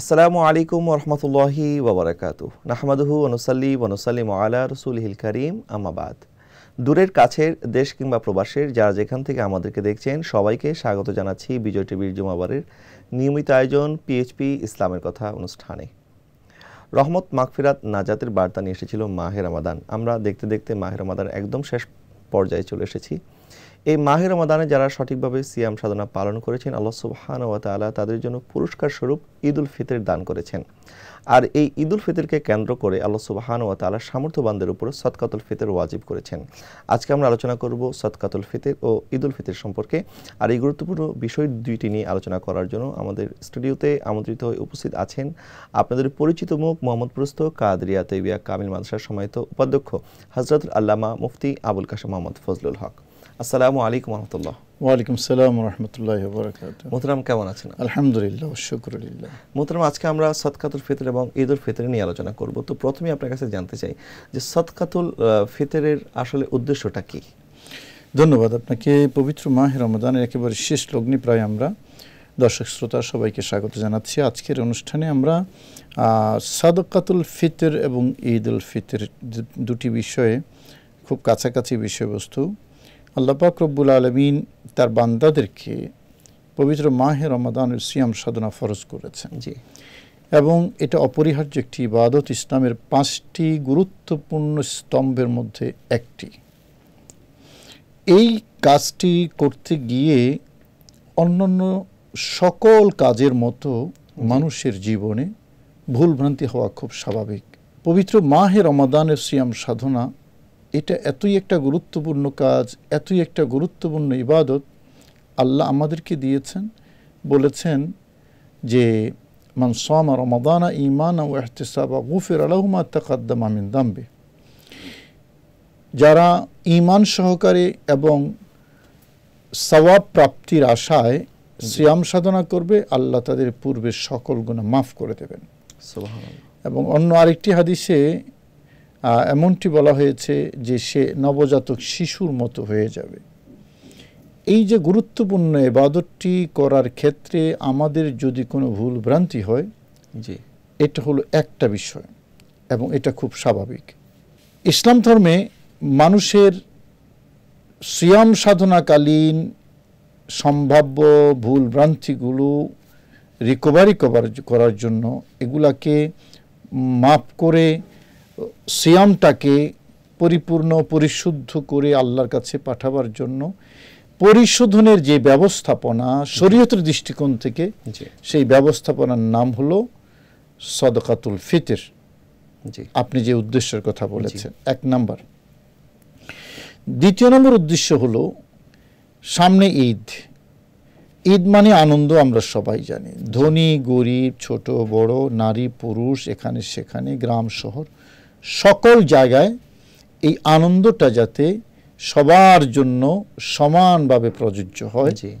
আসসালামু আলাইকুম রহমতুল্লাহি ওবরাকাতু নাহমাদুহু অনুসাল্লি ওনসাল্লিম আলা রসুলহিল করিম। আমাবাদ দূরের কাছের দেশ কিংবা প্রবাসের যারা যেখান থেকে আমাদেরকে দেখছেন, সবাইকে স্বাগত জানাচ্ছি বিজয় টিভির জুমাবারের নিয়মিত আয়োজন পিএইচপি ইসলামের কথা অনুষ্ঠানে। রহমত মাগফিরাত নাজাতের বার্তা নিয়ে এসেছিল মাহের রমাদান। আমরা দেখতে দেখতে মাহের রমাদান একদম শেষ পর্যায়ে চলে এসেছি। এই মাহের রমাদানে যারা সঠিকভাবে সিয়াম সাধনা পালন করেছেন, আল্লাহ সুবহান ওয়া তাআলা তাদের জন্য পুরস্কার স্বরূপ ঈদ উল ফিতর দান করেছেন। আর এই ঈদ উল ফিতরকে কেন্দ্র করে আল্লাহ সুবহান ওয়া তাআলা সামর্থ্যবানদের উপর সদকাতুল ফিতর ওয়াজিব করেছেন। আজকে আমরা আলোচনা করব সদকাতুল ফিতর ও ঈদ উল ফিতর সম্পর্কে। আর এই গুরুত্বপূর্ণ বিষয় দুইটি নিয়ে আলোচনা করার জন্য আমাদের স্টুডিওতে আমন্ত্রিত হয়ে উপস্থিত আছেন আপনাদের পরিচিত মুখ মোহাম্মদ প্রস্ত কাদরিয়া তৈবিয়া, কামিল মাদ্রাসার সমাহিত উপাধ্যক্ষ হজরতুল আল্লামা মুফতি আবুল কাশেম মোহাম্মদ ফজলুল হক। আসসালামু আলাইকুম রহমতুল্লাহ ওয়ালাইকুম সালাম রহমতুল্লাহ মোহতরাম কেমন আছেন? আলহামদুলিল্লাহ শুক্রলিল্লাহ। মোহতরাম আজকে আমরা সৎকাতুল ফিতর এবং ঈদ উল ফিতর নিয়ে আলোচনা করব। তো প্রথমে আপনার কাছে জানতে চাই যে সৎকাতুল ফিতরের আসলে উদ্দেশ্যটা কি? ধন্যবাদ আপনাকে। পবিত্র মাহ রমদানের একেবারে শেষ লগ্নে প্রায় আমরা দর্শক শ্রোতা সবাইকে স্বাগত জানাচ্ছি। আজকের অনুষ্ঠানে আমরা সাদকাতুল ফিতর এবং ঈদ উল ফিতর দুটি বিষয়ে খুব কাছাকাছি বিষয়বস্তু আল্লাহ পাক রব্বুল আলমিন তার বান্দাদেরকে পবিত্র মাহে রমাদানের সিয়াম সাধনা ফরজ করেছেন। জি। এবং এটা অপরিহার্য একটি ইবাদত ইসলামের পাঁচটি গুরুত্বপূর্ণ স্তম্ভের মধ্যে একটি। এই কাজটি করতে গিয়ে অন্যান্য সকল কাজের মতো মানুষের জীবনে ভুলভ্রান্তি হওয়া খুব স্বাভাবিক। পবিত্র মাহে রমাদানের সিয়াম সাধনা এটা এতই একটা গুরুত্বপূর্ণ কাজ এতই একটা গুরুত্বপূর্ণ ইবাদত আল্লাহ আমাদেরকে দিয়েছেন বলেছেন যে মান সামা রমাদানা ইমান ও এহতেসাবা গুফির আলহুমা তাকাদ্দামা মিন দাম্বে। যারা ইমান সহকারে এবং সওয়াব প্রাপ্তির আশায় সিয়াম সাধনা করবে আল্লাহ তাদের পূর্বের সকল গুণা মাফ করে দেবেন। এবং অন্য আরেকটি হাদিসে এমনটি বলা হয়েছে যে সে নবজাতক শিশুর মতো হয়ে যাবে। এই যে গুরুত্বপূর্ণ এবাদতটি করার ক্ষেত্রে আমাদের যদি কোনো ভুল ভ্রান্তি হয় জি। এটা হলো একটা বিষয় এবং এটা খুব স্বাভাবিক। ইসলাম ধর্মে মানুষের সিয়াম সাধনাকালীন সম্ভাব্য ভুল ভ্রান্তিগুলো রিকভারি করার জন্য এগুলাকে মাপ করে সিয়ামটাকে পরিপূর্ণ পরিশুদ্ধ করে আল্লাহর কাছে পাঠাবার জন্য পরিশোধনের যে ব্যবস্থাপনা শরীয়তের দৃষ্টিকোণ থেকে সেই ব্যবস্থাপনার নাম হলো সদকাতুল ফিতর। জি। আপনি যে উদ্দেশ্যের কথা বলেছেন এক নাম্বার। দ্বিতীয় নম্বর উদ্দেশ্য হলো সামনে ঈদ। ঈদ মানে আনন্দ আমরা সবাই জানি। ধনী গরিব ছোট বড় নারী পুরুষ এখানে সেখানে গ্রাম শহর। সকল জায়গায় এই আনন্দটা যাতে সবার জন্য সমানভাবে প্রযোজ্য হয় জি।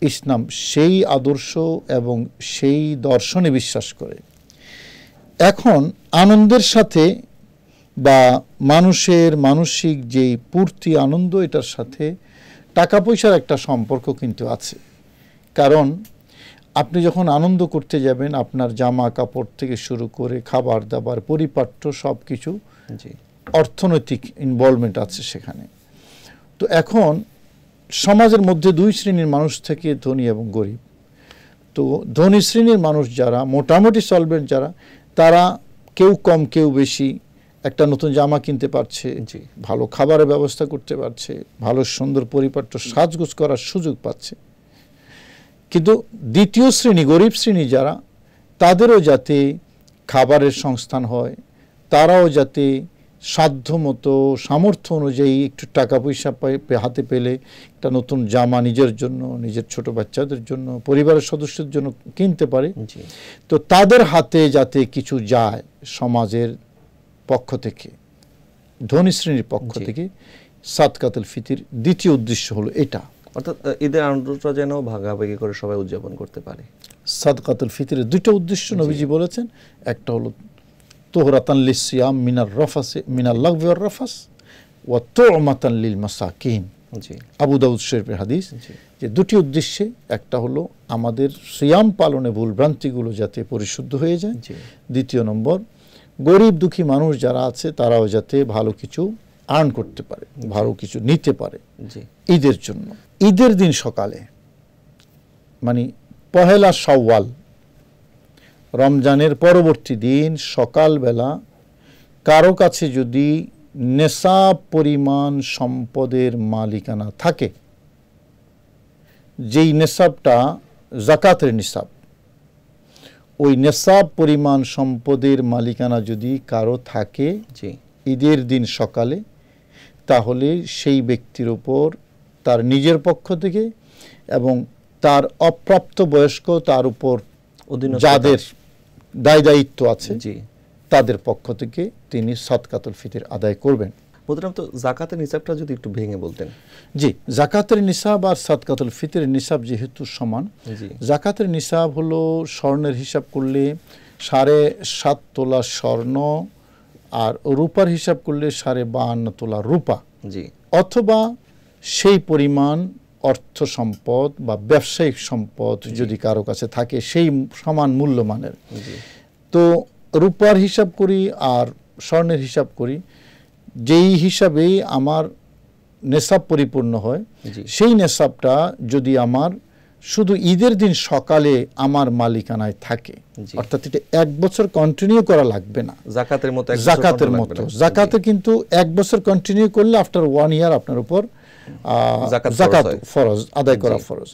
ইসলাম সেই আদর্শ এবং সেই দর্শনে বিশ্বাস করে। এখন আনন্দের সাথে বা মানুষের মানসিক যেই পূর্তি আনন্দ এটার সাথে টাকা পয়সার একটা সম্পর্ক কিন্তু আছে। কারণ আপনি যখন আনন্দ করতে যাবেন আপনার জামা কাপড় থেকে শুরু করে খাবার দাবার পরিপাট্য সব কিছু অর্থনৈতিক ইনভলভমেন্ট আছে সেখানে। তো এখন সমাজের মধ্যে দুই শ্রেণির মানুষ থেকে ধনী এবং গরিব। তো ধনী শ্রেণির মানুষ যারা মোটামুটি সলভেন্ট যারা তারা কেউ কম কেউ বেশি একটা নতুন জামা কিনতে পারছে জি। ভালো খাবারের ব্যবস্থা করতে পারছে ভালো সুন্দর পরিপাট্য সাজগোজ করার সুযোগ পাচ্ছে। কিন্তু দ্বিতীয় শ্রেণি গরিব শ্রেণি যারা তাদেরও যাতে খাবারের সংস্থান হয় তারাও যাতে সাধ্যমতো সামর্থ্য অনুযায়ী একটু টাকা পয়সা হাতে পেলে একটা নতুন জামা নিজের জন্য নিজের ছোট বাচ্চাদের জন্য পরিবারের সদস্যদের জন্য কিনতে পারে। তো তাদের হাতে যাতে কিছু যায় সমাজের পক্ষ থেকে ধনী শ্রেণির পক্ষ থেকে সাতকাতুল ফিতির দ্বিতীয় উদ্দেশ্য হলো এটা। অর্থাৎ ঈদের আনন্দটা যেন ভাগাভাগি করে সবাই উদযাপন করতে পারে। সাদকাতুল ফিতরের দুটো উদ্দেশ্য নবীজি বলেছেন। একটা হলো তোহরাতান লিসিয়াম মিনার রফাসে মিনার লাগবিয়ার রফাস ও তোমাতান লিল মাসাকিন। আবু দাউদ শরীফের হাদিস। যে দুটি উদ্দেশ্যে একটা হলো আমাদের সিয়াম পালনে ভুল ভ্রান্তিগুলো যাতে পরিশুদ্ধ হয়ে যায়। দ্বিতীয় নম্বর গরিব দুঃখী মানুষ যারা আছে তারাও যাতে ভালো কিছু আর্ন করতে পারে ভালো কিছু নিতে পারে জি। ঈদের জন্য। ঈদের দিন সকালে মানে পহেলা সওয়াল রমজানের পরবর্তী দিন সকালবেলা কারও কাছে যদি নেশাব পরিমাণ সম্পদের মালিকানা থাকে যেই নেশাবটা জাকাতের নিসাব ওই নেশাব পরিমাণ সম্পদের মালিকানা যদি কারও থাকে জি। ঈদের দিন সকালে তাহলে সেই ব্যক্তির উপর তার নিজের পক্ষ থেকে এবং তার অপ্রাপ্ত বয়স্ক তার উপর যাদের দায় দায়িত্ব আছে জি। তাদের পক্ষ থেকে তিনি সৎকাতুল ফিতির আদায় করবেন। বলছিলাম তো জাকাতের হিসাবটা যদি একটু ভেঙে বলতেন। জি জাকাতের নিসাব আর সৎকাতুল ফিতরের নিসাব যেহেতু সমান জি। জাকাতের নিসাব হলো স্বর্ণের হিসাব করলে সাড়ে সাত তোলা স্বর্ণ আর রূপার হিসাব করলে সাড়ে বাহান্ন তোলা রূপা। জি। অথবা সেই পরিমাণ অর্থ সম্পদ বা ব্যবসায়িক সম্পদ যদি কারও কাছে থাকে সেই সমান মূল্যমানের। তো রূপার হিসাব করি আর স্বর্ণের হিসাব করি যেই হিসাবেই আমার নেশাব পরিপূর্ণ হয় সেই নেশাবটা যদি আমার শুধু ঈদের দিন সকালে আমার মালিকানায় থাকে অর্থাৎ এটা এক বছর কন্টিনিউ করা লাগবে না। জাকাতের মতো জাকাতের মতো। জাকাতে কিন্তু এক বছর কন্টিনিউ করলে আফটার ওয়ান ইয়ার আপনার উপর জাকাত ফরজ আদায় করা ফরজ।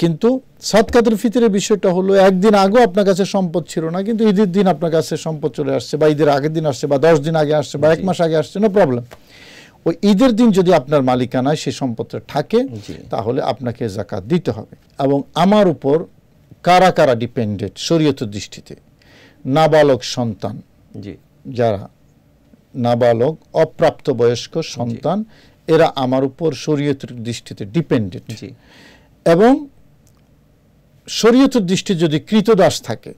কিন্তু সাদকাতের ফিতরের বিষয়টা হলো একদিন আগেও আপনার কাছে সম্পদ ছিল না কিন্তু ঈদের দিন আপনার কাছে সম্পদ চলে আসছে বা ঈদের আগের দিন আসছে বা দশ দিন আগে আসছে বা এক মাস আগে আসছে নো প্রবলেম ওই ঈদের দিন যদি আপনার মালিকানায় সেই সম্পদটা থাকে তাহলে আপনাকে জাকাত দিতে হবে। এবং আমার উপর কারা কারা ডিপেন্ডেন্ট শরীয়তের দৃষ্টিতে? নাবালক সন্তান। যারা নাবালক অপ্রাপ্ত বয়স্ক সন্তান এরা আমার উপর শরীয়তের দৃষ্টিতে ডিপেন্ডেন্ট এবং শরীয়তের দৃষ্টি যদি কৃতদাস থাকে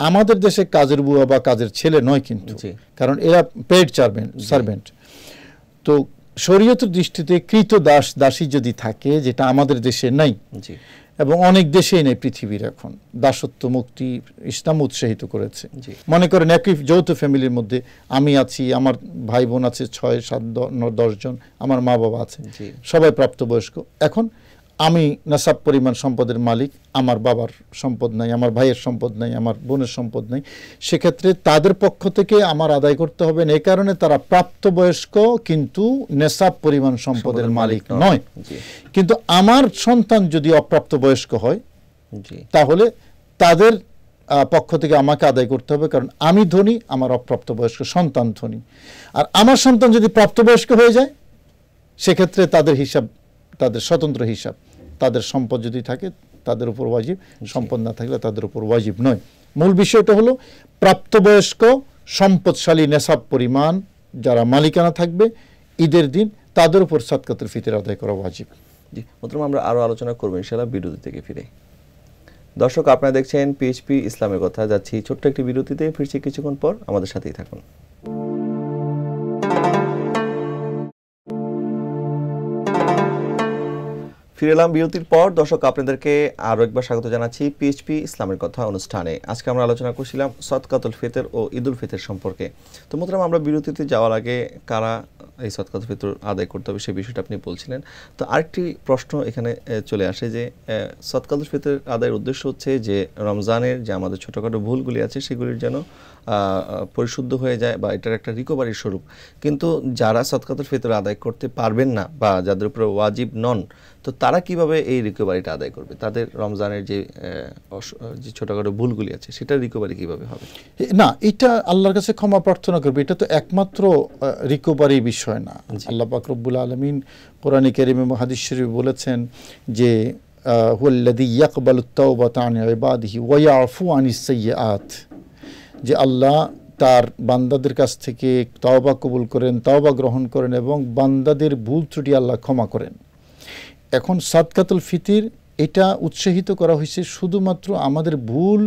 আমাদের দেশে কাজের বুয়া বা কাজের ছেলে নয় কিন্তু কারণ এরা পেড সার্ভেন্ট সার্ভেন্ট তো শরীয়তের দৃষ্টিতে কৃত দাস দাসী যদি থাকে যেটা আমাদের দেশে নাই এবং অনেক দেশেই নেই পৃথিবীর এখন। দাসত্ব মুক্তি ইসলাম উৎসাহিত করেছে। মনে করেন একই যৌথ ফ্যামিলির মধ্যে আমি আছি আমার ভাই বোন আছে ছয় সাত দশজন আমার মা বাবা আছে সবাই প্রাপ্তবয়স্ক। এখন আমি নাসাব পরিমাণ সম্পদের মালিক আমার বাবার সম্পদ নাই আমার ভাইয়ের সম্পদ নাই আমার বোনের সম্পদ নাই। সেক্ষেত্রে তাদের পক্ষ থেকে আমার আদায় করতে হবে। না এই কারণে তারা প্রাপ্তবয়স্ক কিন্তু নেশাব পরিমাণ সম্পদের মালিক নয়। কিন্তু আমার সন্তান যদি অপ্রাপ্ত বয়স্ক হয় তাহলে তাদের পক্ষ থেকে আমাকে আদায় করতে হবে। কারণ আমি ধনী আমার অপ্রাপ্তবয়স্ক সন্তান ধনী। আর আমার সন্তান যদি প্রাপ্তবয়স্ক হয়ে যায় সেক্ষেত্রে তাদের হিসাব তাদের স্বতন্ত্র হিসাব। তাদের সম্পদ যদি থাকে তাদের উপর ওয়াজিব। সম্পদ না থাকলে তাদের উপর ওয়াজিব নয়। মূল বিষয়টা হলো প্রাপ্তবয়স্ক সম্পদশালী নেশাব পরিমাণ যারা মালিকানা থাকবে ঈদের দিন তাদের উপর সাতকাতুল ফিতর আদায় করা ওয়াজিব। জি প্রথমে আমরা আরও আলোচনা করব ইনশাআল্লাহ বিরতি থেকে ফিরে। দর্শক আপনারা দেখছেন পিএইচপি ইসলামের কথা। যাচ্ছি ছোট্ট একটি বিরতিতে ফিরছি কিছুক্ষণ পর। আমাদের সাথেই থাকুন। ফিরে এলাম বিরতির পর। দর্শক, আপনাদেরকে আরও একবার স্বাগত জানাচ্ছি পিএইচপি ইসলামের কথা অনুষ্ঠানে। আজকে আমরা আলোচনা করছিলাম সৎকাতুল ফিতর ও ঈদুল ফিতর সম্পর্কে। তো মোতরাম আমরা বিরতিতে যাওয়ার আগে কারা এই সৎকাতুল ফিতর আদায় করতে হবে সেই বিষয়টা আপনি বলছিলেন। তো আরেকটি প্রশ্ন এখানে চলে আসে যে সৎকাতুল ফিতর আদায়ের উদ্দেশ্য হচ্ছে যে, রমজানের যে আমাদের ছোটোখাটো ভুলগুলি আছে, সেগুলির যেন পরিশুদ্ধ হয়ে যায় বা এটার একটা রিকভারির স্বরূপ। কিন্তু যারা সৎকাতুল ফিতর আদায় করতে পারবেন না বা যাদের উপরে ওয়াজিব নন তো তারা কীভাবে এই রিকভারিটা আদায় করবে? তাদের রমজানের যে যে ছোটোখাটো ভুলগুলি আছে সেটা রিকভারি কীভাবে হবে? না এটা আল্লাহর কাছে ক্ষমা প্রার্থনা করবে। এটা তো একমাত্র রিকভারি বিষয় না। আল্লাহ পাক রব্বুল আলমিন কোরআনী কেরিম এবং হাদিস শরীফ বলেছেন যে হুয়াল্লাযী ইয়াকবালু তাওবাতা আন ইবাদিহি ওয়া ইয়াফু আনিস সাইয়্যাত। যে আল্লাহ তার বান্দাদের কাছ থেকে তওবা কবুল করেন তওবা গ্রহণ করেন এবং বান্দাদের ভুল ত্রুটি আল্লাহ ক্ষমা করেন। এখন সাদকাতুল ফিতির এটা উৎসাহিত করা হয়েছে শুধুমাত্র আমাদের ভুল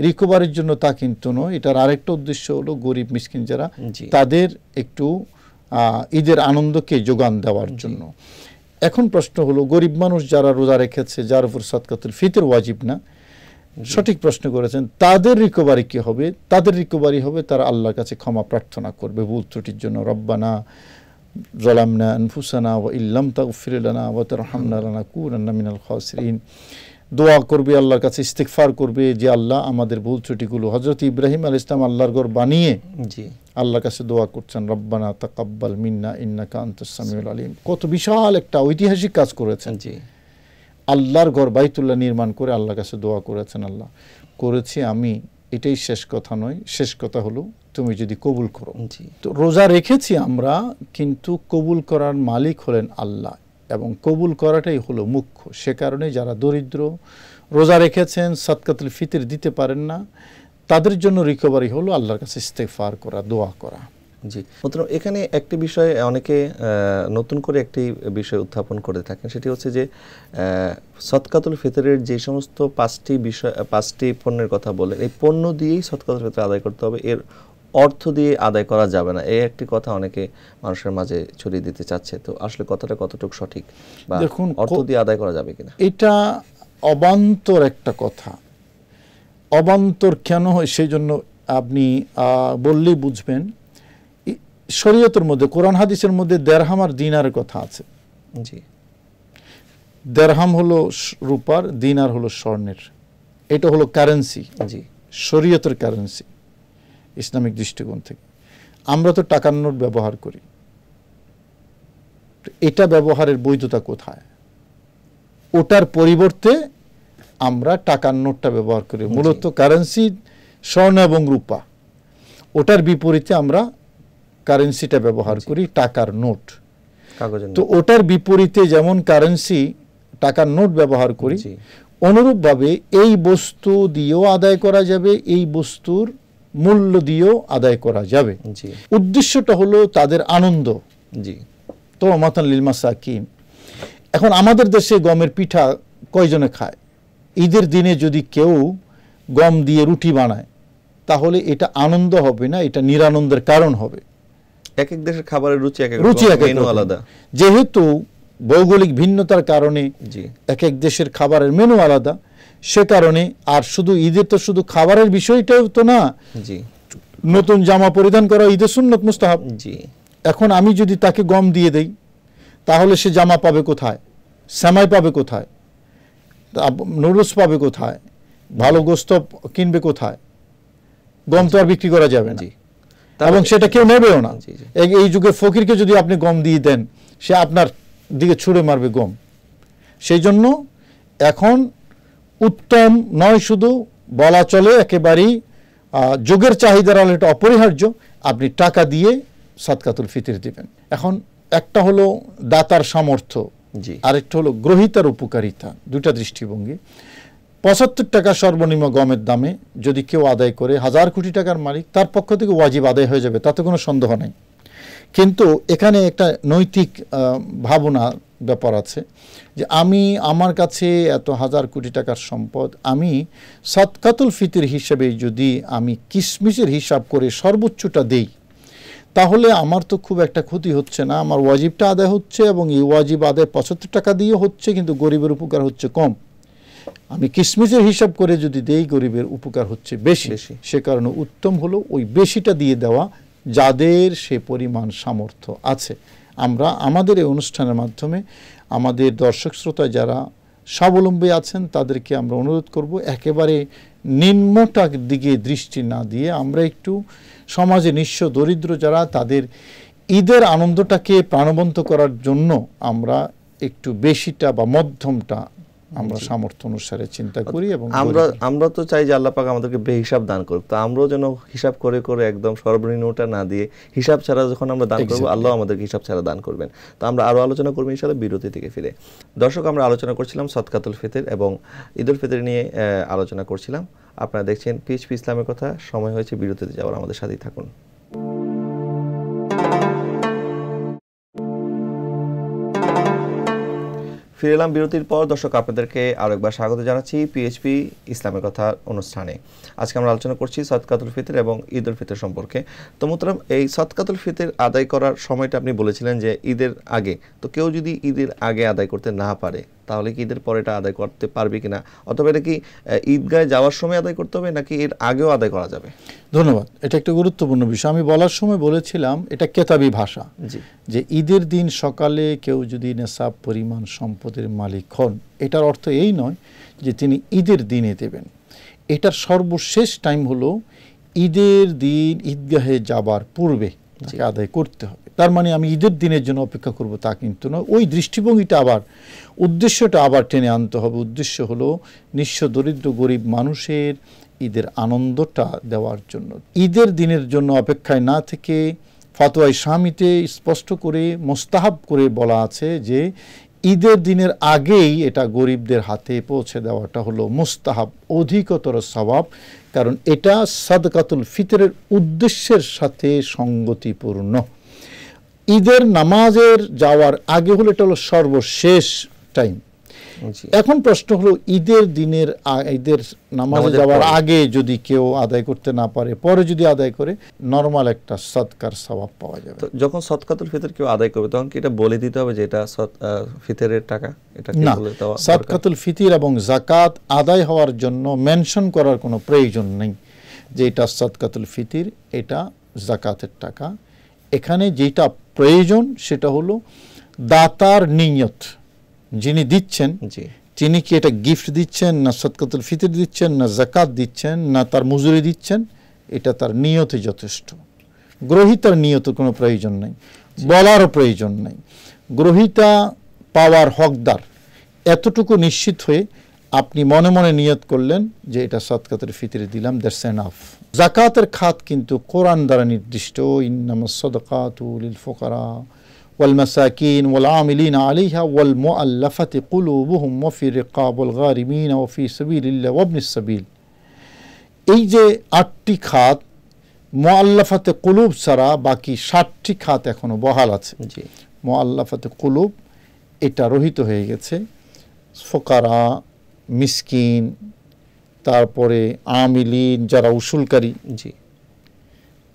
রিকভারির জন্য তা কিন্তু নয়। এটার আরেকটা উদ্দেশ্য হলো গরিব মিসকিন যারা তাদের একটু ঈদের আনন্দকে যোগান দেওয়ার জন্য। এখন প্রশ্ন হলো গরিব মানুষ যারা রোজা রেখেছে যার উপর সৎকাতুল ফিতর ওয়াজিব না? সঠিক প্রশ্ন করেছেন তাদের রিকভারি কি হবে? তাদের রিকভারি হবে তারা আল্লাহর কাছে ক্ষমা প্রার্থনা করবে ভুল ত্রুটির জন্য। রব্বানা আনফুসানা ওয়া ইল্লাম তাগফির লানা ওয়া তারহামনা লানাকুনান্না মিনাল খাসিরিন দোয়া করবে আল্লাহর কাছে ইস্তেগফার করবে যে আল্লাহ আমাদের ভুল ত্রুটিগুলো হযরত ইব্রাহিম আলাইহিস সালাম আল্লাহর ঘর বানিয়ে জি। আল্লাহর কাছে দোয়া করছেন রব্বানা তাকাব্বাল মিন্না ইন্নাকা আনতাস সামিউল আলিম। কত বিশাল একটা ঐতিহাসিক কাজ করেছেন। জি। আল্লাহর ঘর বাইতুল্লাহ নির্মাণ করে আল্লাহর কাছে দোয়া করেছেন আল্লাহ। করেছি আমি এটাই শেষ কথা নয় শেষ কথা হলো তুমি যদি কবুল করো। তো রোজা রেখেছি আমরা কিন্তু কবুল করার মালিক হলেন আল্লাহ এবং কবুল করাটাই হলো মুখ্য। সে কারণে যারা দরিদ্র রোজা রেখেছেন সৎকাতুল ফিতর দিতে পারেন না তাদের জন্য রিকভারি হলো আল্লাহর কাছে ইস্তেগফার করা দোয়া করা। জি। মোহতারাম, এখানে একটি বিষয় অনেকে নতুন করে একটি বিষয় উত্থাপন করে থাকেন সেটি হচ্ছে যে সৎকাতুল ফিতরের যে সমস্ত পাঁচটি বিষয় পাঁচটি পণ্যের কথা বলেন এই পণ্য দিয়েই সৎকাতুল ফিতর আদায় করতে হবে। এর অর্থ দিয়ে আদায় করা যাবে না। এই একটি কথা অনেকে মানুষের মাঝে ছড়িয়ে দিতে চাচ্ছে। তো আসলে কথাটা কতটুকু সঠিক বা দেখুন, অর্থ দিয়ে আদায় করা যাবে কিনা? এটা অবান্তর একটা কথা। অবান্তর কেন হয় সেই জন্য আপনি বললেই বুঝবেন। শরীয়তের মধ্যে কোরআন হাদিসের মধ্যে দেড়হাম আর দিনারের কথা আছে। জি। দেড়হাম হলো রূপার দিনার হলো স্বর্ণের। এটা হলো কারেন্সি জি। শরীয়তের কারেন্সি ইসলামিক দৃষ্টিকোণ থেকে। আমরা তো টাকার নোট ব্যবহার করি। এটা ব্যবহারের বৈধতা কোথায়? ওটার পরিবর্তে আমরা টাকার নোটটা ব্যবহার করি। মূলত কারেন্সি স্বর্ণ এবং রূপা। ওটার বিপরীতে আমরা কারেন্সিটা ব্যবহার করি টাকার নোট। তো ওটার বিপরীতে যেমন কারেন্সি টাকার নোট ব্যবহার করি অনুরূপভাবে এই বস্তু দিয়েও আদায় করা যাবে এই বস্তুর মূল্য দিয়েও আদায় করা যাবে। উদ্দেশ্যটা হলো তাদের আনন্দ। জি। তো মাতান লিলমা সাকিম এখন আমাদের দেশে গমের পিঠা কয়জনে খায়? ঈদের দিনে যদি কেউ গম দিয়ে রুটি বানায় তাহলে এটা আনন্দ হবে না এটা নিরানন্দের কারণ হবে। এক এক দেশের খাবারের রুচি এক এক রুচি এক এক আলাদা। যেহেতু ভৌগোলিক ভিন্নতার কারণে এক এক দেশের খাবারের মেনু আলাদা সে কারণে আর শুধু ঈদের তো শুধু খাবারের বিষয়টাও তো না জি। নতুন জামা পরিধান করা ঈদের সুন্নত মুস্তাহাব। জি। এখন আমি যদি তাকে গম দিয়ে দেই তাহলে সে জামা পাবে কোথায়? সেমাই পাবে কোথায়? নুডলস পাবে কোথায়? ভালো গোস্ত কিনবে কোথায়? গম তো আর বিক্রি করা যাবে না। জি। এবং সেটা কেউ নেবেও না। এই যুগে ফকিরকে যদি আপনি গম দিয়ে দেন সে আপনার দিকে ছুঁড়ে মারবে গম। সেই জন্য এখন উত্তম নয় শুধু বলা চলে একেবারেই যোগের চাহিদার আলো এটা অপরিহার্য। আপনি টাকা দিয়ে সাদকাতুল ফিতির দিবেন। এখন একটা হলো দাতার সামর্থ্য জি। আরেকটা হলো গ্রহিতার উপকারিতা দুটা দৃষ্টিভঙ্গি। পঁচাত্তর টাকা সর্বনিম্ন গমের দামে যদি কেউ আদায় করে হাজার কোটি টাকার মালিক তার পক্ষ থেকে ওয়াজিব আদায় হয়ে যাবে তাতে কোনো সন্দেহ নেই। কিন্তু এখানে একটা নৈতিক ভাবনা ব্যাপার আছে যে আমি আমার কাছে এত হাজার কোটি টাকার সম্পদ আমি সৎকাতুল ফিতির হিসেবে যদি আমি কিসমিসের হিসাব করে সর্বোচ্চটা দেই তাহলে আমার তো খুব একটা ক্ষতি হচ্ছে না। আমার ওয়াজিবটা আদায় হচ্ছে এবং এই ওয়াজিব আদায় পঁচাত্তর টাকা দিয়ে হচ্ছে কিন্তু গরিবের উপকার হচ্ছে কম। আমি কিসমিসের হিসাব করে যদি দেই গরিবের উপকার হচ্ছে বেশি। বেশি। সে কারণে উত্তম হলো ওই বেশিটা দিয়ে দেওয়া যাদের সে পরিমাণ সামর্থ্য আছে। আমরা আমাদের এই অনুষ্ঠানের মাধ্যমে আমাদের দর্শক শ্রোতা যারা স্বাবলম্বী আছেন, তাদেরকে আমরা অনুরোধ করব একেবারে নিম্নটার দিকে দৃষ্টি না দিয়ে আমরা একটু সমাজে নিঃস্ব দরিদ্র যারা, তাদের ঈদের আনন্দটাকে প্রাণবন্ত করার জন্য আমরা একটু বেশিটা বা মধ্যমটা আমরা সামর্থ্য অনুসারে চিন্তা করি এবং আমরা আমরা তো চাই যে আল্লাহ পাক আমাদেরকে বেহিসাব দান করুক। তো আমরাও যেন হিসাব করে করে একদম সর্বনিম্নটা না দিয়ে হিসাব ছাড়া যখন আমরা দান করব আল্লাহ আমাদেরকে হিসাব ছাড়া দান করবেন। তো আমরা আরও আলোচনা করব ইনশাআল্লাহ বিরতি থেকে ফিরে। দর্শক আমরা আলোচনা করছিলাম সৎকাতুল ফিতর এবং ঈদুল ফিতর নিয়ে আহ, আলোচনা করছিলাম। আপনারা দেখছেন পিএইচপি ইসলামের কথা। সময় হয়েছে বিরতিতে যাওয়ার। আমাদের সাথেই থাকুন। ফিরে এলাম বিরতির পর। দর্শক, আপনাদেরকে আরও একবার স্বাগত জানাচ্ছি পিএইচপি ইসলামের কথা অনুষ্ঠানে। আজকে আমরা আলোচনা করছি সৎকাতুল ফিতর এবং ঈদ উল ফিতর সম্পর্কে। তো মোতরাম এই সৎকাতুল ফিতর আদায় করার সময়টা আপনি বলেছিলেন যে ঈদের আগে। তো কেউ যদি ঈদের আগে আদায় করতে না পারে তাহলে কি ঈদের পরে এটা আদায় করতে পারবে কিনা? অথবা এটা কি ঈদগায় যাওয়ার সময় আদায় করতে হবে নাকি এর আগেও আদায় করা যাবে? ধন্যবাদ। এটা একটা গুরুত্বপূর্ণ বিষয়। আমি বলার সময় বলেছিলাম এটা কেতাবি ভাষা। জি। যে ঈদের দিন সকালে কেউ যদি নেশাব পরিমাণ সম্পদের মালিক হন এটার অর্থ এই নয় যে তিনি ঈদের দিনে দেবেন। এটার সর্বশেষ টাইম হলো ঈদের দিন ঈদগাহে যাবার পূর্বে আদায় করতে হবে। তার মানে আমি ঈদের দিনের জন্য অপেক্ষা করব তা কিন্তু নয়। ওই দৃষ্টিভঙ্গিটা আবার, উদ্দেশ্যটা আবার টেনে আনতে হবে। উদ্দেশ্য হলো নিঃস্ব দরিদ্র গরিব মানুষের ঈদের আনন্দটা দেওয়ার জন্য। ঈদের দিনের জন্য অপেক্ষায় না থেকে ফাতোয়াই স্বামীতে স্পষ্ট করে, মোস্তাহাব করে বলা আছে যে, ঈদের দিনের আগেই এটা গরিবদের হাতে পৌঁছে দেওয়াটা হলো মুস্তাহাব, অধিকতর স্বভাব কারণ এটা সাদকাতুল ফিতরের উদ্দেশ্যের সাথে সঙ্গতিপূর্ণ। ঈদের নামাজের যাওয়ার আগে হলো এটা হলো সর্বশেষ টাইম এখন প্রশ্ন হলো ঈদের দিনের ঈদের নামাজে যাওয়ার আগে যদি কেউ আদায় করতে না পারে পরে যদি আদায় করে নর্মাল একটা সৎকার স্বভাব পাওয়া যাবে। যখন সৎকাতুল ফিতর কেউ আদায় করবে তখন কি এটা বলে দিতে হবে যে এটা ফিতরের টাকা? এটা না দরকার? ফিতির এবং জাকাত আদায় হওয়ার জন্য মেনশন করার কোনো প্রয়োজন নেই যে এটা সৎকাতুল ফিতির এটা জাকাতের টাকা। এখানে যেটা প্রয়োজন সেটা হলো দাতার নিয়ত। যিনি দিচ্ছেন জি। তিনি কি এটা গিফট দিচ্ছেন না সৎকাতুল ফিতর দিচ্ছেন না জাকাত দিচ্ছেন না তার মজুরি দিচ্ছেন? এটা তার নিয়তে যথেষ্ট। গ্রহিতার নিয়তের কোনো প্রয়োজন নেই বলারও প্রয়োজন নেই। গ্রহিতা পাওয়ার হকদার। এতটুকু নিশ্চিত হয়ে আপনি মনে মনে নিয়ত করলেন যে এটা সৎকাতের ফিতরে দিলাম দ্যাটস এনাফ জাকাতের খাত কিন্তু কোরআন দ্বারা নির্দিষ্ট। আলিহা ওয়াল সাবিল। এই যে আটটি খাত মোয়াল্লাফাতে কুলুব ছাড়া বাকি ষাটটি খাত এখনও বহাল আছে। মোয়াল্লাফাতে কুলুব এটা রহিত হয়ে গেছে। ফোকারা মিসকিন তারপরে আমিলিন যারা উসুলকারী জি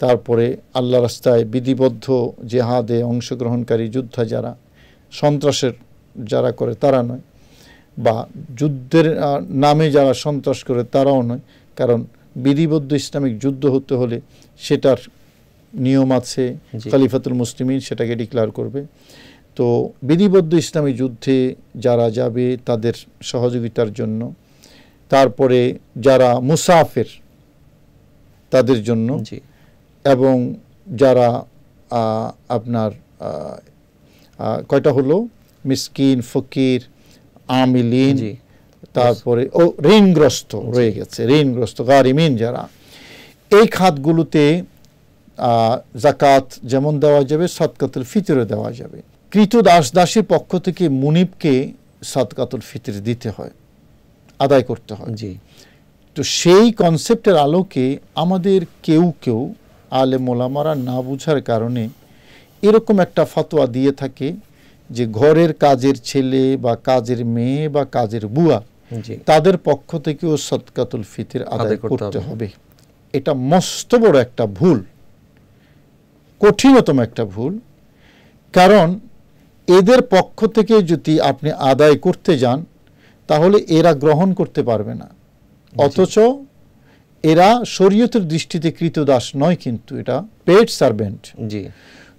তারপরে আল্লাহ রাস্তায় বিধিবদ্ধ জেহাদে অংশগ্রহণকারী যোদ্ধা যারা সন্ত্রাসের যারা করে তারা নয় বা যুদ্ধের নামে যারা সন্ত্রাস করে তারাও নয় কারণ বিধিবদ্ধ ইসলামিক যুদ্ধ হতে হলে সেটার নিয়ম আছে। খলিফাতুল মুসলিমিন সেটাকে ডিক্লেয়ার করবে তো বিধিবদ্ধ ইসলামী যুদ্ধে যারা যাবে তাদের সহযোগিতার জন্য তারপরে যারা মুসাফের তাদের জন্য এবং যারা আপনার কয়টা হলো? মিসকিন ফকির আমিলিন তারপরে ও ঋণগ্রস্ত রয়ে গেছে ঋণগ্রস্ত গারিমিন যারা। এই খাতগুলোতে জাকাত যেমন দেওয়া যাবে সৎকাতুল ফিতরে দেওয়া যাবে। কৃত দাস দাসীর পক্ষ থেকে মুনিবকে সৎকাতুল ফিতর দিতে হয়। আদায় করতে হয়। জি। তো সেই কনসেপ্টের আলোকে আমাদের কেউ কেউ আলে মোলামারা না বুঝার কারণে এরকম একটা ফতোয়া দিয়ে থাকে যে ঘরের কাজের ছেলে বা কাজের মেয়ে বা কাজের বুয়া তাদের পক্ষ থেকেও সৎকাতুল ফিতির আদায় করতে। হবে। এটা মস্ত বড় একটা ভুল। কঠিনতম একটা ভুল। কারণ এদের পক্ষ থেকে যদি আপনি আদায় করতে যান তাহলে এরা গ্রহণ করতে পারবে না। অথচ এরা শরীয়তের দৃষ্টিতে কৃতদাস নয় কিন্তু এটা পেড সার্ভেন্ট জি।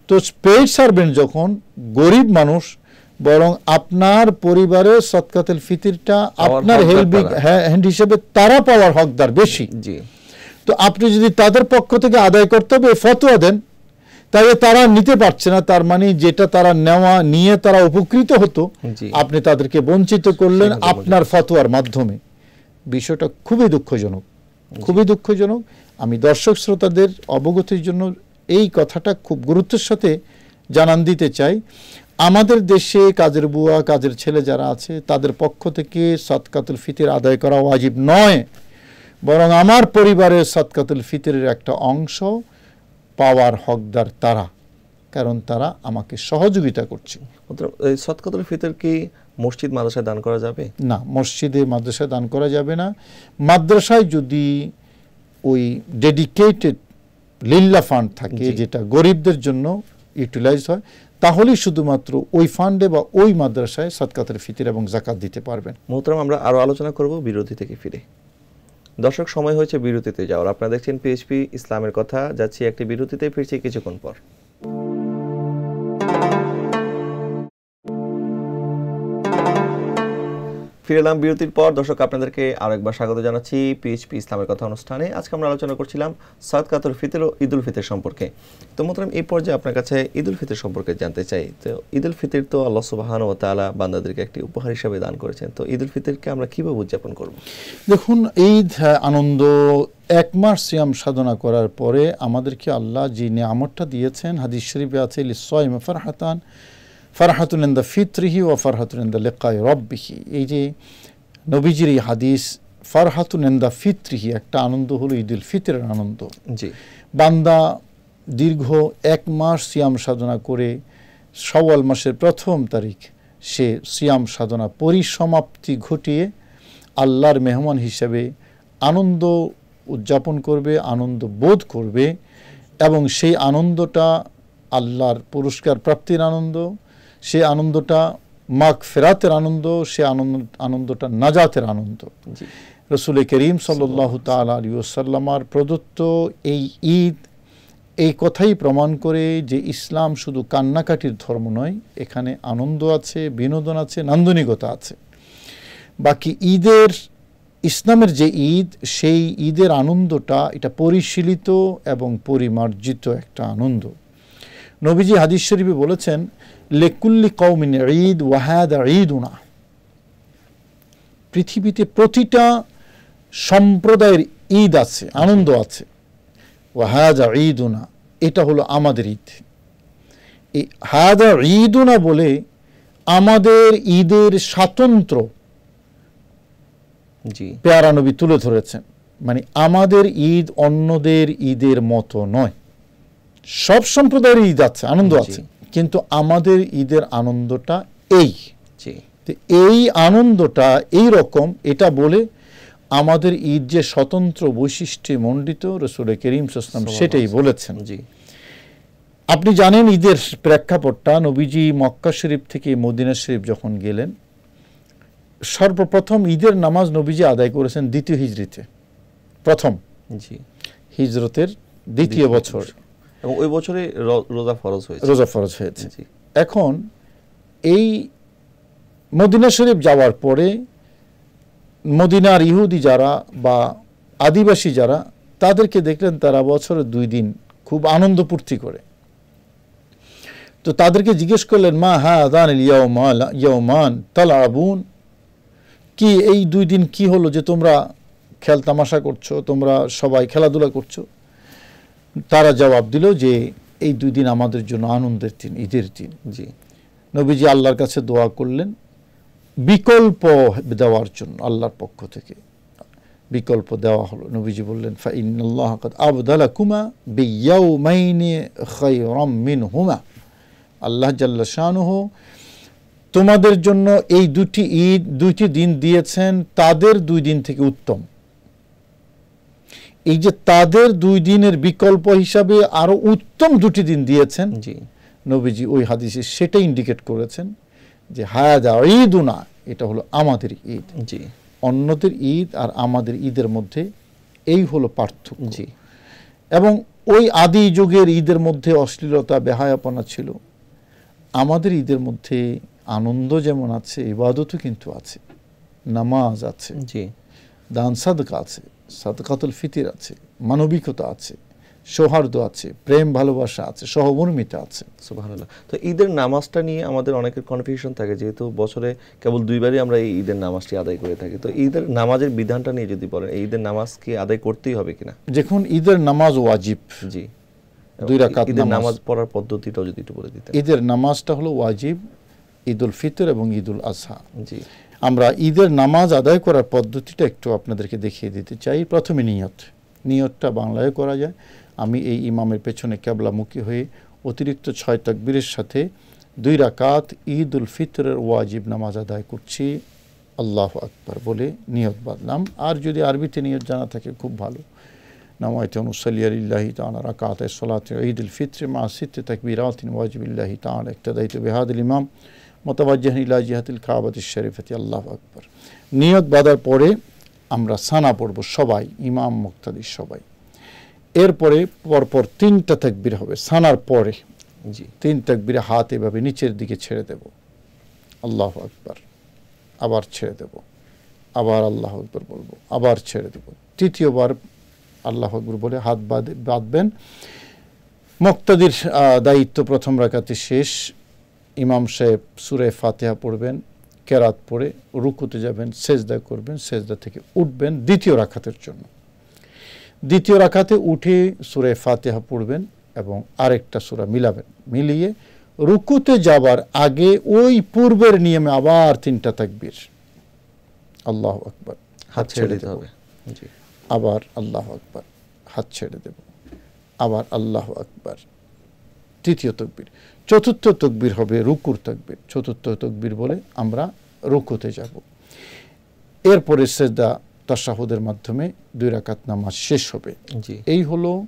তো পেড সার্ভেন্ট যখন গরিব মানুষ বরং আপনার পরিবারের সৎকাতেল ফিতিরটা আপনার হেল্পিং হ্যান্ড হিসেবে তারা পাওয়ার হকদার বেশি। জি। তো আপনি যদি তাদের পক্ষ থেকে আদায় করতে হবে ফতোয়া দেন তাহলে তারা নিতে পারছে না তার মানে যেটা তারা নেওয়া নিয়ে তারা উপকৃত হতো আপনি তাদেরকে বঞ্চিত করলেন আপনার ফতোয়ার মাধ্যমে। বিষয়টা খুবই দুঃখজনক খুবই দুঃখজনক। আমি দর্শক শ্রোতাদের অবগতির জন্য এই কথাটা খুব গুরুত্বের সাথে জানান দিতে চাই। আমাদের দেশে কাজের বুয়া কাজের ছেলে যারা আছে তাদের পক্ষ থেকে সৎকাতুল ফিতির আদায় করা ওয়াজিব নয়। বরং আমার পরিবারের সৎকাতুল ফিতরের একটা অংশ পাওয়ার হকদার তারা কারণ তারা আমাকে সহযোগিতা করছে। সৎকাতুল ফিতর কি মসজিদ মাদ্রাসায় দান করা যাবে? না মসজিদে মাদ্রাসায় দান করা যাবে না। মাদ্রাসায় যদি ওই ডেডিকেটেড লিল্লা ফান্ড থাকে যেটা গরিবদের জন্য ইউটিলাইজ হয় তাহলেই শুধুমাত্র ওই ফান্ডে বা ওই মাদ্রাসায় সৎকাতের ফিতির এবং জাকাত দিতে পারবেন। মোহতারাম আমরা আরও আলোচনা করব বিরোধী থেকে ফিরে। দর্শক, সময় হয়েছে বিরতিতে যাওয়ার। আপনারা দেখছেন পিএইচপি ইসলামের কথা। যাচ্ছি একটি বিরতিতে, ফিরছি কিছুক্ষণ পর। ফিরে এলাম বিরতির পর। দর্শক, আপনাদেরকে আরও একবার স্বাগত জানাচ্ছি পিএইচপি ইসলামের কথা অনুষ্ঠানে। আজকে আমরা আলোচনা করছিলাম সাদ কাতর ফিতর ও ঈদুল ফিতর সম্পর্কে। তো মোতারাম এই পর্যায়ে আপনার কাছে ঈদুল ফিতর সম্পর্কে জানতে চাই। তো ঈদুল ফিতর তো আল্লাহ সুবাহান ও তাআলা বান্দাদেরকে একটি উপহার হিসাবে দান করেছেন। তো ঈদুল ফিতরকে আমরা কীভাবে উদযাপন করব? দেখুন, ঈদ, আনন্দ, এক মাস সিয়াম সাধনা করার পরে আমাদেরকে আল্লাহ যে নিয়ামতটা দিয়েছেন, হাদিস শরীফে আছে লিসয়ম ফারহাতান ফারহাতুন ইন্দা ফিত্রিহি ও ফারহাতুন ইন্দা লেকায় রব্বিহি। এই যে নবীজির এই হাদিস ফারহাতুন ইন্দা ফিত্রিহি একটা আনন্দ হলো ঈদুল ফিতরের আনন্দ। জি। বান্দা দীর্ঘ এক মাস সিয়াম সাধনা করে সওয়াল মাসের প্রথম তারিখ সে সিয়াম সাধনা পরিসমাপ্তি ঘটিয়ে আল্লাহর মেহমান হিসেবে আনন্দ উদযাপন করবে আনন্দ বোধ করবে এবং সেই আনন্দটা আল্লাহর পুরস্কার প্রাপ্তির আনন্দ সে আনন্দটা মাগ ফেরাতের আনন্দ সে আনন্দ আনন্দটা নাজাতের আনন্দ। রসুল করিম সাল্লাহ তাল আলী ওসাল্লামার প্রদত্ত এই ঈদ এই কথাই প্রমাণ করে যে ইসলাম শুধু কান্নাকাটির ধর্ম নয় এখানে আনন্দ আছে বিনোদন আছে নান্দনিকতা আছে। বাকি ঈদের ইসলামের যে ঈদ সেই ঈদের আনন্দটা এটা পরিশীলিত এবং পরিমার্জিত একটা আনন্দ। নবীজি হাদিস শরীফে বলেছেন লেকুল্লি কৌমিন ঈদ ওয়াহাদ ঈদুনা। পৃথিবীতে প্রতিটা সম্প্রদায়ের ঈদ আছে আনন্দ আছে। ওয়াহাজা ঈদুনা এটা হলো আমাদের ঈদ। এই হাজা ঈদুনা বলে আমাদের ঈদের স্বাতন্ত্র জি। পেয়ারা নবী তুলে ধরেছেন। মানে আমাদের ঈদ অন্যদের ঈদের মতো নয়। সব সম্প্রদায়ের ঈদ আছে আনন্দ আছে। কিন্তু আমাদের ঈদের আনন্দটা এই এই আনন্দটা এই রকম এটা বলে আমাদের ঈদ যে স্বতন্ত্র বৈশিষ্ট্যে মণ্ডিত রসুল করিম সাল্লাম সেটাই বলেছেন। জি। আপনি জানেন ঈদের প্রেক্ষাপটটা নবীজি মক্কা শরীফ থেকে মদিনা শরীফ যখন গেলেন সর্বপ্রথম ঈদের নামাজ নবীজি আদায় করেছেন দ্বিতীয় হিজরিতে প্রথম জি। হিজরতের দ্বিতীয় বছর। এবং ওই বছরে রোজা ফরজ হয়েছে। রোজা ফরজ হয়েছে। এখন এই মদিনা শরীফ যাওয়ার পরে মদিনার ইহুদি যারা বা আদিবাসী যারা তাদেরকে দেখলেন তারা বছরে দুই দিন খুব আনন্দ পূর্তি করে। তো তাদেরকে জিজ্ঞেস করলেন মা হ্যাঁ আদান ইয়মান তালা আবুন কি এই দুই দিন কি হলো যে তোমরা খেল তামাশা করছ তোমরা সবাই খেলাধুলা করছ? তারা জবাব দিল যে, এই দুই দিন আমাদের জন্য আনন্দের দিন, ঈদের দিন। জি। নবীজি আল্লাহর কাছে দোয়া করলেন, বিকল্প দেওয়ার জন্য, আল্লাহর পক্ষ থেকে। বিকল্প দেওয়া হলো। নবীজি বললেন ফাইনাল্লাহ কাদ আবদালাকুমা বিয়াউমাইনি খায়রাম মিনহুমা। আল্লাহ জাল্লা শানুহু, তোমাদের জন্য এই দুটি ঈদ, দুইটি দিন দিয়েছেন, তাদের দুই দিন থেকে উত্তম। এই যে তাদের দুই দিনের বিকল্প হিসাবে আরও উত্তম দুটি দিন দিয়েছেন জি। নবীজি ওই হাদিসে সেটা ইন্ডিকেট করেছেন যে হায়াদা ঈদুনা এটা হলো আমাদের ঈদ। জি। অন্যদের ঈদ আর আমাদের ঈদের মধ্যে এই হলো পার্থক্য। জি। এবং ওই আদি যুগের ঈদের মধ্যে অশ্লীলতা বেহায়াপনা ছিল। আমাদের ঈদের মধ্যে আনন্দ যেমন আছে ইবাদতও কিন্তু আছে। নামাজ আছে। জি। দান সাদকা আছে সাদকাতুল ফিতির আছে মানবিকতা আছে সৌহার্দ্য আছে প্রেম ভালোবাসা আছে সহমর্মিতা আছে। সুবহানাল্লাহ। তো ঈদের নামাজটা নিয়ে আমাদের অনেকের কনফিউশন থাকে যেহেতু বছরে কেবল দুইবারই আমরা এই ঈদের নামাজটি আদায় করে থাকি। তো ঈদের নামাজের বিধানটা নিয়ে যদি বলেন ঈদের নামাজ কি আদায় করতেই হবে কিনা? দেখুন ঈদের নামাজ ওয়াজিব। জি। দুই রাকাত ঈদের নামাজ। পড়ার পদ্ধতিটাও যদি একটু বলে দিতেন। ঈদের নামাজটা হলো ওয়াজিব ঈদুল ফিতর এবং ঈদুল আজহা জি। আমরা ঈদের নামাজ আদায় করার পদ্ধতিটা একটু আপনাদেরকে দেখিয়ে দিতে চাই। প্রথমে নিয়ত। নিয়তটা বাংলায় করা যায়। আমি এই ইমামের পেছনে ক্যাবলামুখী হয়ে অতিরিক্ত ছয় তকবীরের সাথে দুই রাকাত ঈদ উল ফিতরের ওয়াজিব নামাজ আদায় করছি। আল্লাহ আকবার বলে নিয়ত বাঁধলাম। আর যদি আরবিতে নিয়ত জানা থাকে, খুব ভালো। নামায়তে অনুসলি আলিল্লাহি তাআলা রাকাত সলাত ঈদ উল ফিত্র মা সিত্তে তাকবীরাতিন ওয়াজিবিল্লাহি একটা দায়িত্ব বিহাদিল ইমাম। মোতাবাজ্জাহ ইলা জিহাতিল কাবাতিশ শরীফাতি, আল্লাহু আকবার। নিয়ত বাঁধার পরে আমরা সানা পড়ব সবাই, ইমাম মুক্তাদির সবাই। এরপরে পরপর তিনটা তাকবীর হবে। সানার পরে, জি, তিন তাকবীরে হাত এভাবে নিচের দিকে ছেড়ে দেব। আল্লাহ আকবার, আবার ছেড়ে দেব। আবার আল্লাহ আকবর বলব, আবার ছেড়ে দেব। তৃতীয়বার আল্লাহ আকবর বলে হাত বাঁধ বাঁধবেন। মুক্তাদির দায়িত্ব প্রথম রাকাতে শেষ। ইমাম সাহেব সুরে ফাতেহা পড়বেন কেরাত পড়ে রুকুতে যাবেন সেজদা করবেন সেজদা থেকে উঠবেন দ্বিতীয় রাখাতের জন্য। দ্বিতীয় রাখাতে উঠে সুরে ফাতেহা পড়বেন এবং আরেকটা সুরা মিলাবেন। মিলিয়ে রুকুতে যাবার আগে ওই পূর্বের নিয়মে আবার তিনটা তাকবীর। আল্লাহ আকবার হাত ছেড়ে দিতে হবে। জি। আবার আল্লাহ আকবার হাত ছেড়ে দেব। আবার আল্লাহ আকবার তৃতীয় তকবীর। চতুর্থ তকবির হবে রুকুর তকবির। চতুর্থ তকবির বলে আমরা রুকুতে যাব। এরপরে সেজদা তাসাহুদের মাধ্যমে দুই রাকাত নামাজ শেষ হবে। জি। এই হলো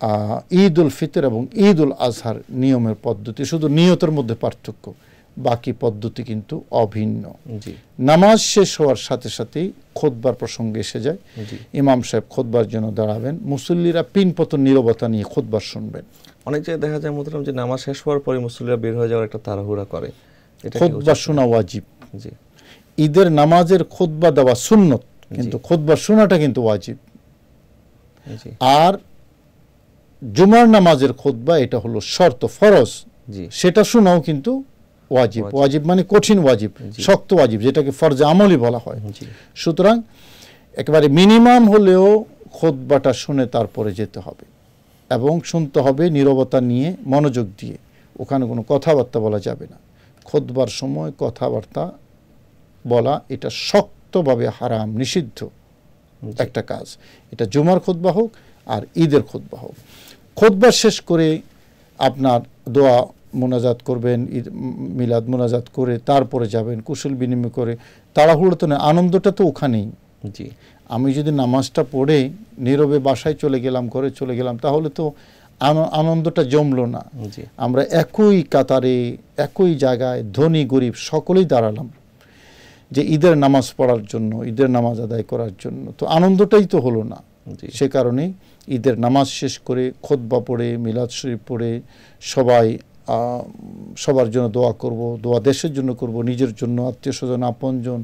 আহ, ঈদ উল ফিতর এবং ঈদ উল আজহার নিয়মের পদ্ধতি। শুধু নিয়তের মধ্যে পার্থক্য। বাকি পদ্ধতি কিন্তু অভিন্ন। নামাজ শেষ হওয়ার সাথে সাথেই খোদবার প্রসঙ্গে এসে যায়। ইমাম সাহেব খোদবার জন্য দাঁড়াবেন। মুসল্লিরা পিনপতন নীরবতা নিয়ে খোদবার শুনবেন। অনেক জায়গায় দেখা যায় মোতারাম যে নামাজ শেষ হওয়ার পরে মুসল্লিরা বের হয়ে যাওয়ার একটা তাড়াহুড়া করে। এটা কি খোদবা শোনা ওয়াজিব। জি। ঈদের নামাজের খোদবা দেওয়া সুন্নত কিন্তু খোদবার শোনাটা কিন্তু ওয়াজিব। আর জুমার নামাজের খোদবা এটা হলো শর্ত ফরজ। সেটা শোনাও কিন্তু ওয়াজিব। ওয়াজিব। মানে কঠিন ওয়াজিব শক্ত ওয়াজিব যেটাকে ফরজ আমলই বলা হয়। সুতরাং একেবারে মিনিমাম হলেও খোদবাটা শুনে তারপরে যেতে হবে এবং শুনতে হবে নীরবতা নিয়ে মনোযোগ দিয়ে। ওখানে কোনো কথাবার্তা বলা যাবে না। খোদবার সময় কথাবার্তা বলা এটা শক্তভাবে হারাম নিষিদ্ধ একটা কাজ। এটা জুমার খোদবা হোক আর ঈদের খোদবা হোক। খোদবা শেষ করে আপনার দোয়া মোনাজাত করবেন ঈদ মিলাদ মোনাজাত করে তারপরে যাবেন কুশল বিনিময় করে তাড়াহুড়ো তো নয় আনন্দটা তো ওখানেই। জি। আমি যদি নামাজটা পড়ে নীরবে বাসায় চলে গেলাম ঘরে চলে গেলাম তাহলে তো আন- আনন্দটা জমলো না। জি। আমরা একই কাতারে একই জায়গায় ধনী গরিব সকলেই দাঁড়ালাম যে ঈদের নামাজ পড়ার জন্য ঈদের নামাজ আদায় করার জন্য। তো আনন্দটাই তো হলো না। সে কারণে ঈদের নামাজ শেষ করে খোদবা পড়ে মিলাদ শরীফ পড়ে সবাই সবার জন্য দোয়া করব দোয়া দেশের জন্য করব নিজের জন্য আত্মীয় স্বজন আপনজন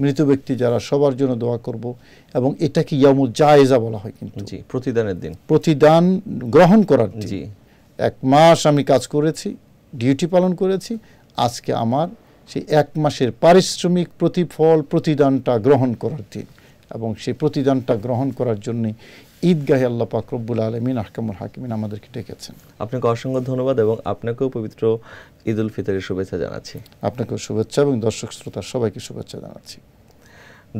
মৃত ব্যক্তি যারা সবার জন্য দোয়া করব এবং এটাকে ইয়ামুল জায়েজা বলা হয় কিন্তু। জি প্রতিদানের দিন। প্রতিদান গ্রহণ করার দিন। জি। এক মাস আমি কাজ করেছি ডিউটি পালন করেছি আজকে আমার সেই এক মাসের পারিশ্রমিক প্রতিফল প্রতিদানটা গ্রহণ করার দিন এবং সেই প্রতিদানটা গ্রহণ করার জন্যে ঈদগাহে আল্লাহ পাক রব্বুল আলমিন আহকামুল হাকিমিন আমাদেরকে ডেকেছেন। আপনাকে অসংখ্য ধন্যবাদ এবং আপনাকেও পবিত্র ঈদ উল ফিতরের শুভেচ্ছা জানাচ্ছি। আপনাকেও শুভেচ্ছা এবং দর্শক শ্রোতা সবাইকে শুভেচ্ছা জানাচ্ছি।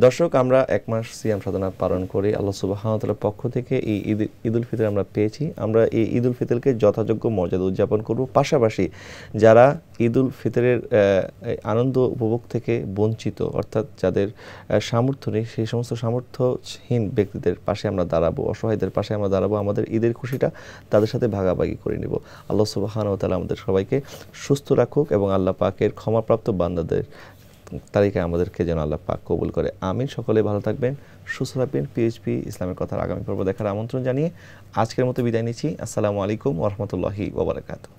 দর্শক, আমরা এক মাস সিয়াম সাধনা পালন করি আল্লাহ সুবাহতালার পক্ষ থেকে এই ঈদ ঈদ ফিতর আমরা পেয়েছি। আমরা এই ঈদ উল ফিতরকে যথাযোগ্য মর্যাদা উদযাপন করব। পাশাপাশি যারা ঈদ উল ফিতরের আনন্দ উপভোগ থেকে বঞ্চিত, অর্থাৎ যাদের সামর্থ্য নেই, সেই সমস্ত সামর্থ্যহীন ব্যক্তিদের পাশে আমরা দাঁড়াবো, অসহায়দের পাশে আমরা দাঁড়াবো, আমাদের ঈদের খুশিটা তাদের সাথে ভাগাভাগি করে নেব। আল্লাহ সুবাহান ও তালা আমাদের সবাইকে সুস্থ রাখুক এবং আল্লাহ পাকের ক্ষমাপ্রাপ্ত বান্দাদের তালিকায় আমাদেরকে যেন আল্লাহ পাক কবুল করে। আমিন। সকলে ভালো থাকবেন, সুস্থ থাকবেন। পিএইচপি ইসলামের কথার আগামী পর্ব দেখার আমন্ত্রণ জানিয়ে আজকের মতো বিদায় নিচ্ছি। আসসালামু আলাইকুম ওরহমতুল্লাহি ওবরাকাতু